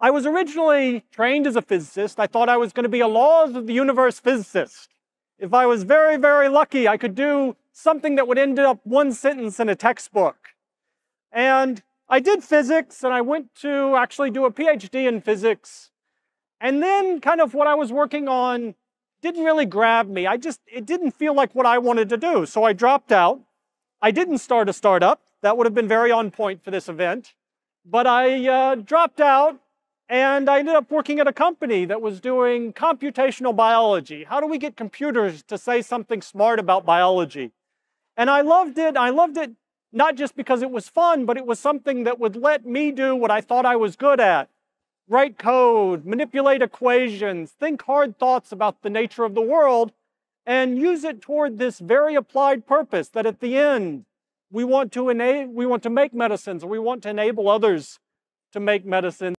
I was originally trained as a physicist. I thought I was going to be a laws of the universe physicist. If I was very, very lucky, I could do something that would end up one sentence in a textbook. And I did physics and I went to actually do a PhD in physics. And then kind of what I was working on didn't really grab me. I just, it didn't feel like what I wanted to do. So I dropped out. I didn't start a startup. That would have been very on point for this event. But I uh, dropped out and I ended up working at a company that was doing computational biology. How do we get computers to say something smart about biology? And I loved it. I loved it not just because it was fun, but it was something that would let me do what I thought I was good at write code, manipulate equations, think hard thoughts about the nature of the world, and use it toward this very applied purpose that at the end, we want to enable, we want to make medicines, or we want to enable others to make medicines.